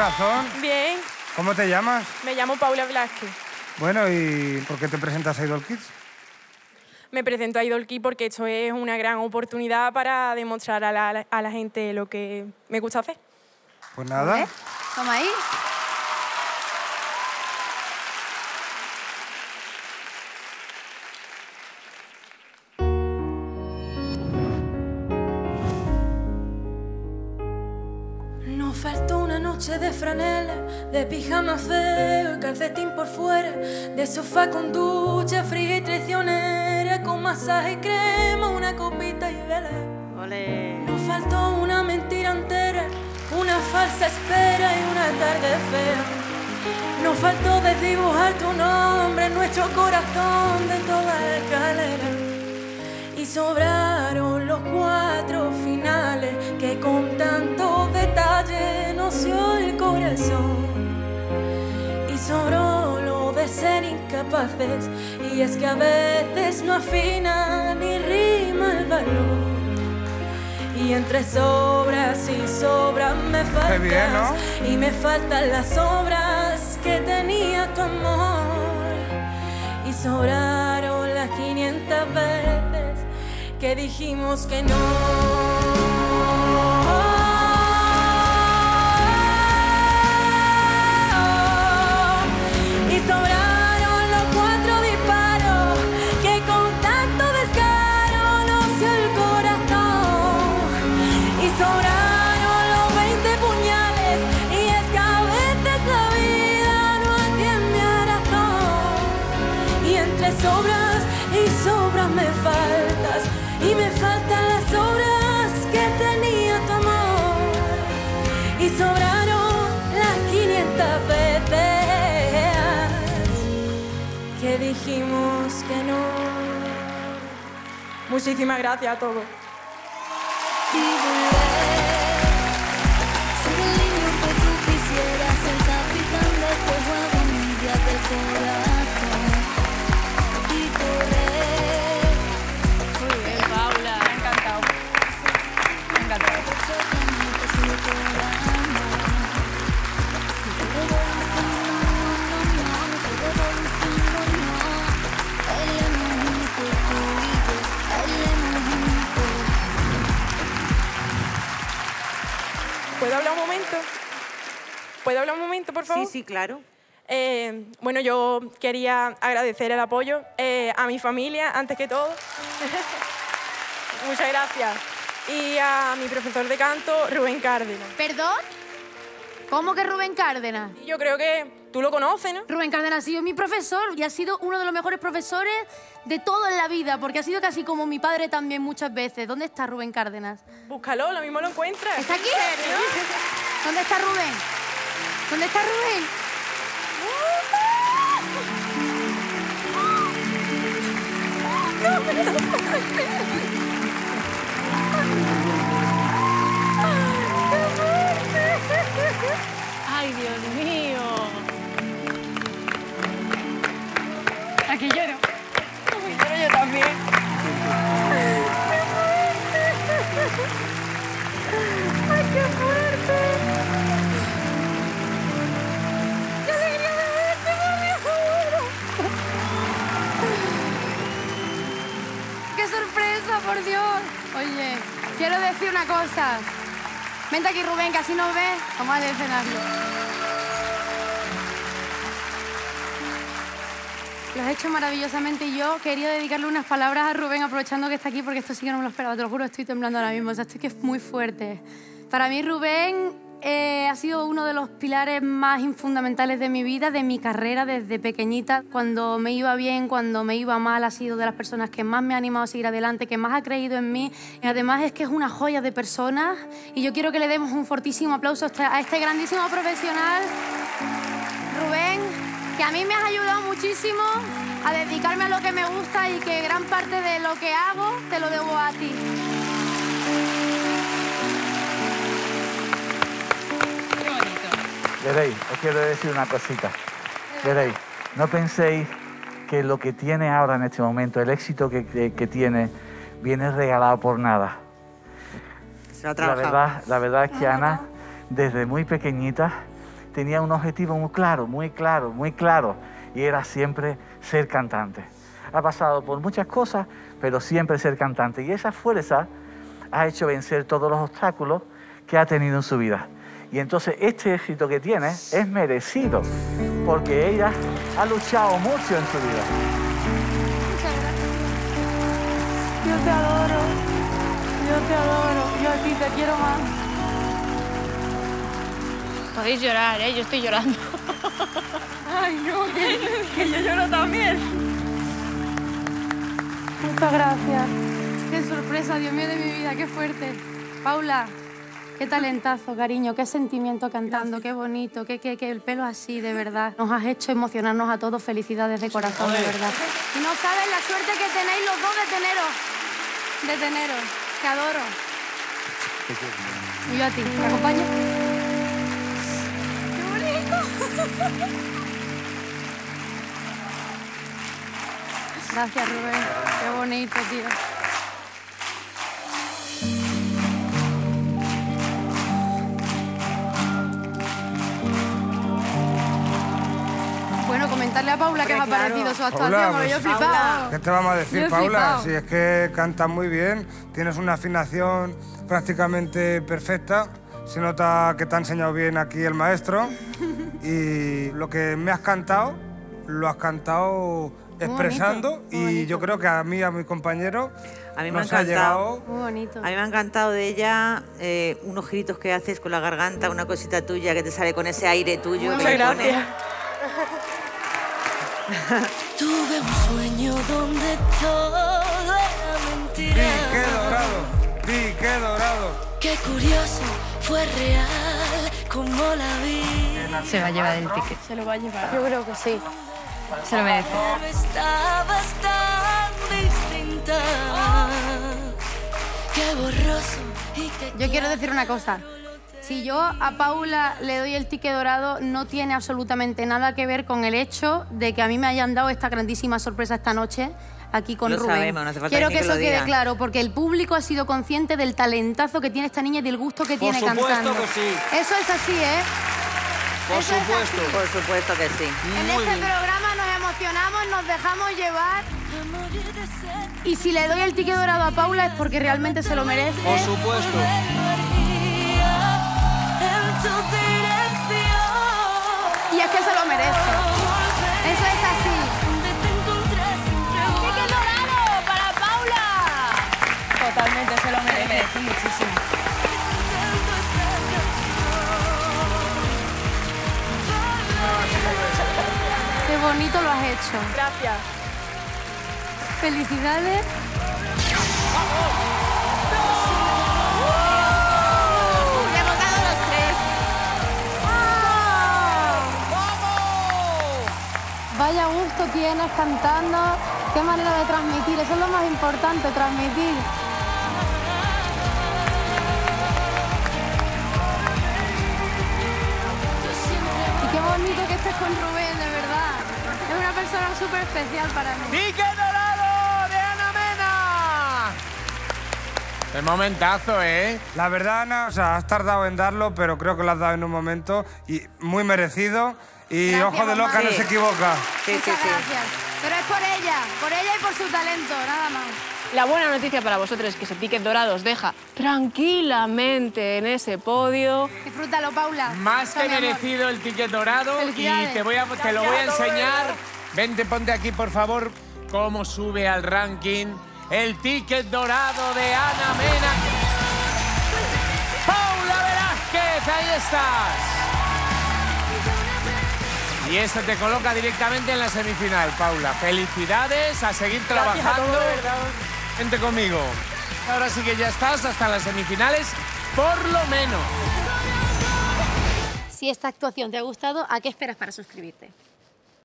corazón? Bien, ¿Cómo te llamas? me llamo Paula Velázquez. Bueno, ¿y por qué te presentas a Idol Kids? Me presento a Idol Key porque esto es una gran oportunidad para demostrar a la, a la gente lo que me gusta hacer. Pues nada. ¿Eh? Toma ahí. No faltó noche de franela, de pijama feo y calcetín por fuera, de sofá con ducha fría y traicionera, con masaje y crema, una copita y vela. No faltó una mentira entera, una falsa espera y una tarde fea. No faltó desdibujar tu nombre en nuestro corazón de toda escalera. Y sobraron los cuatro finales que con tanto el corazón. Y sobró lo de ser incapaces, y es que a veces no afina ni rima el valor. Y entre sobras y sobras me faltas, bien, ¿no? y me faltan las obras que tenía tu amor. Y sobraron las 500 veces que dijimos que no. Sobraron las 500 veces que dijimos que no. Muchísimas gracias a todos. ¿Puedo hablar un momento, por favor? Sí, sí, claro. Eh, bueno, yo quería agradecer el apoyo eh, a mi familia, antes que todo. Muchas gracias. Y a mi profesor de canto, Rubén Cárdenas. ¿Perdón? ¿Cómo que Rubén Cárdenas? Yo creo que tú lo conoces, ¿no? Rubén Cárdenas ha sido mi profesor y ha sido uno de los mejores profesores de todo en la vida, porque ha sido casi como mi padre también muchas veces. ¿Dónde está Rubén Cárdenas? Búscalo, lo mismo lo encuentras. ¿Está aquí? ¿En serio? ¿Dónde está Rubén? ¿Dónde está Rubén? Ay, quiero decir una cosa. Vente aquí, Rubén, que así nos ves. Vamos a escenarlo. Lo has hecho maravillosamente y yo quería dedicarle unas palabras a Rubén aprovechando que está aquí porque esto sí que no me lo esperaba, te lo juro, estoy temblando ahora mismo, o sea, estoy que es muy fuerte. Para mí Rubén eh, ha sido uno de los pilares más fundamentales de mi vida, de mi carrera desde pequeñita. Cuando me iba bien, cuando me iba mal, ha sido de las personas que más me ha animado a seguir adelante, que más ha creído en mí. Y además es que es una joya de persona y yo quiero que le demos un fortísimo aplauso este, a este grandísimo profesional, Rubén, que a mí me has ayudado muchísimo a dedicarme a lo que me gusta y que gran parte de lo que hago te lo debo a ti. Veréis, os quiero decir una cosita. Veréis, no penséis que lo que tiene ahora en este momento, el éxito que, que- que tiene, viene regalado por nada. Se lo ha La verdad, la verdad es que Ana, desde muy pequeñita, tenía un objetivo muy claro, muy claro, muy claro, y era siempre ser cantante. Ha pasado por muchas cosas, pero siempre ser cantante. Y esa fuerza ha hecho vencer todos los obstáculos que ha tenido en su vida. Y entonces este éxito que tiene es merecido, porque ella ha luchado mucho en su vida. Muchas gracias. Yo te adoro. Yo te adoro. Yo a ti te quiero más. Podéis llorar, ¿eh? Yo estoy llorando. Ay, no, que, que yo lloro también. Muchas gracias. Qué sorpresa, Dios mío de mi vida, qué fuerte. Paula, qué talentazo, cariño, qué sentimiento cantando, qué bonito, qué, qué, qué el pelo así, de verdad. Nos has hecho emocionarnos a todos, felicidades de corazón, de verdad. Y no sabes la suerte que tenéis los dos de teneros. De teneros. Te adoro. Y yo a ti, ¿me acompañas? ¡Qué bonito! Gracias, Rubén. Qué bonito, tío. Bueno, comentarle a Paula que os ha parecido su actuación, Paula, yo he flipado. ¿Qué te vamos a decir, Paula? Si es que cantas muy bien, tienes una afinación prácticamente perfecta, se nota que te ha enseñado bien aquí el maestro y lo que me has cantado, lo has cantado expresando y bonito. yo creo que a mí, a mi compañero, A mí me ha nos ha encantado. llegado... Muy bonito. A mí me ha encantado de ella eh, unos giritos que haces con la garganta, una cosita tuya que te sale con ese aire tuyo. que Muchas le pone. gracias. Tuve un sueño donde todo era mentira. Pique dorado, pique dorado. Qué curioso, fue real como la vi. Se va a llevar el ticket. Se lo va a llevar. Yo creo que sí. Se lo merece. Pero estabas tan distinta. Qué borroso qué Yo quiero decir una cosa. Si yo a Paula le doy el ticket dorado, no tiene absolutamente nada que ver con el hecho de que a mí me hayan dado esta grandísima sorpresa esta noche aquí con Lo Rubén. sabemos, no hace falta Quiero que que eso quede claro, porque el público ha sido consciente del talentazo que tiene esta niña y del gusto que tiene supuesto cantando. que sí. Eso es así, ¿eh? Por Eso es supuesto. Por supuesto que sí. En Muy este bien. programa nos emocionamos, nos dejamos llevar. Y si le doy el ticket dorado a Paula es porque realmente se lo merece. Por supuesto. Muchísimo. Qué bonito lo has hecho. Gracias. Felicidades. ¡Hemos dado los tres! Vaya gusto tienes cantando. Qué manera de transmitir. Eso es lo más importante, transmitir. Bonito que estés con Rubén, de verdad. Es una persona súper especial para mí. ¡Pique dorado de Ana Mena! Qué momentazo, ¿eh? La verdad, Ana, o sea, has tardado en darlo, pero creo que lo has dado en un momento y muy merecido. Y Gracias, ojo de loca, mamá. no Sí. se equivoca. Sí, Muchas sí. gracias. Pero es por ella, por ella y por su talento, nada más. La buena noticia para vosotros es que ese ticket dorado os deja tranquilamente en ese podio. Disfrútalo, Paula. Más que merecido el ticket dorado y te, voy a, te lo voy a enseñar. Vente, ponte aquí, por favor, cómo sube al ranking el ticket dorado de Ana Mena. Paula Velázquez, ahí estás. Y eso te coloca directamente en la semifinal, Paula. Felicidades, a seguir trabajando. Vente conmigo. Ahora sí que ya estás hasta las semifinales, por lo menos. Si esta actuación te ha gustado, ¿a qué esperas para suscribirte?